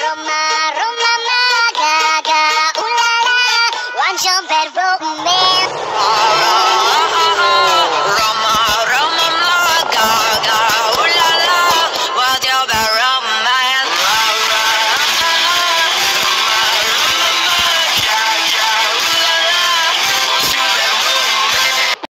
Roma, Roma, ma, ga, ga, ooh la la, one jump and